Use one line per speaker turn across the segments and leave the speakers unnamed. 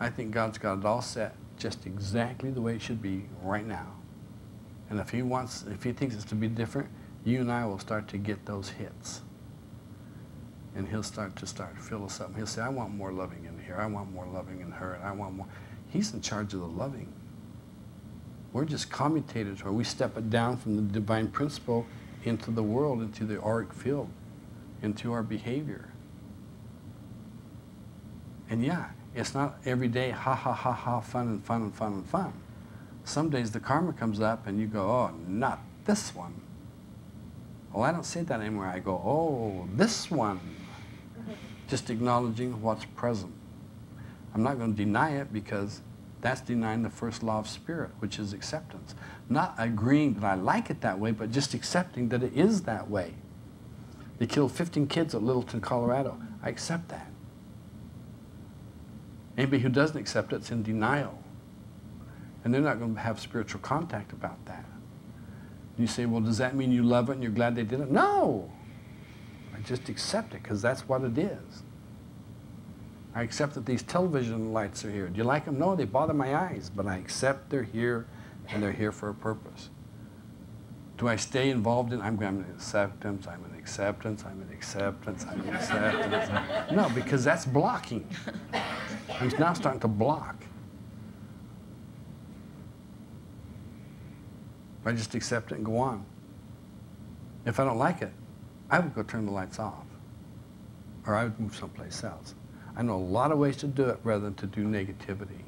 I think God's got it all set just exactly the way it should be right now. And if he wants, if he thinks it's to be different, you and I will start to get those hits. And he'll start to start to fill us up. He'll say, I want more loving in here. I want more loving in her. And I want more. He's in charge of the loving. We're just commutators where we step it down from the divine principle into the world, into the auric field, into our behavior. And yeah, it's not every day ha ha ha ha fun and fun and fun and fun. Some days the karma comes up and you go, oh, not this one. Well, I don't say that anymore. I go, oh, this one. Just acknowledging what's present. I'm not going to deny it because that's denying the first law of spirit, which is acceptance. Not agreeing that I like it that way, but just accepting that it is that way. They killed 15 kids at Littleton, Colorado. I accept that. Anybody who doesn't accept it's in denial. And they're not going to have spiritual contact about that. You say, well, does that mean you love it and you're glad they did it? No. I just accept it because that's what it is. I accept that these television lights are here. Do you like them? No, they bother my eyes, but I accept they're here and they're here for a purpose. Do I stay involved in, I'm, I'm in acceptance, I'm in acceptance, I'm in acceptance, I'm in acceptance. no, because that's blocking. He's now starting to block. I just accept it and go on. If I don't like it, I would go turn the lights off. Or I would move someplace else. I know a lot of ways to do it rather than to do negativity.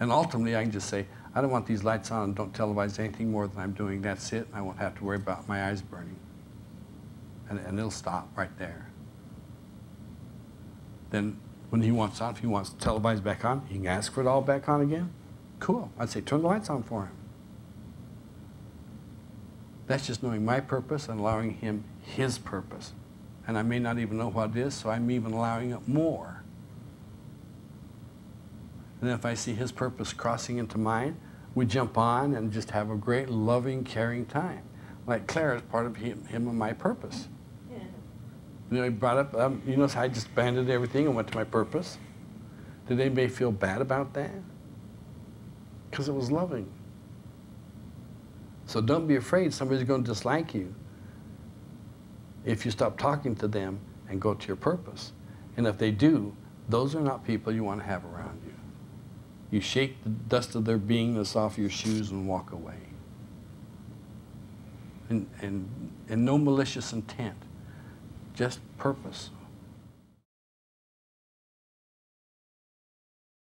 And ultimately, I can just say, I don't want these lights on. Don't televise anything more than I'm doing. That's it. I won't have to worry about my eyes burning. And, and it'll stop right there. Then when he wants on, if he wants to televise back on, he can ask for it all back on again. Cool. I'd say turn the lights on for him. That's just knowing my purpose and allowing him his purpose. And I may not even know what it is, so I'm even allowing it more. And if I see his purpose crossing into mine, we jump on and just have a great, loving, caring time. Like Claire is part of him, him and my purpose. You know, he brought up, um, you notice I just abandoned everything and went to my purpose. Did anybody feel bad about that? Because it was loving. So don't be afraid somebody's going to dislike you if you stop talking to them and go to your purpose. And if they do, those are not people you want to have around you. You shake the dust of their beingness off your shoes and walk away. And, and, and no malicious intent, just purpose.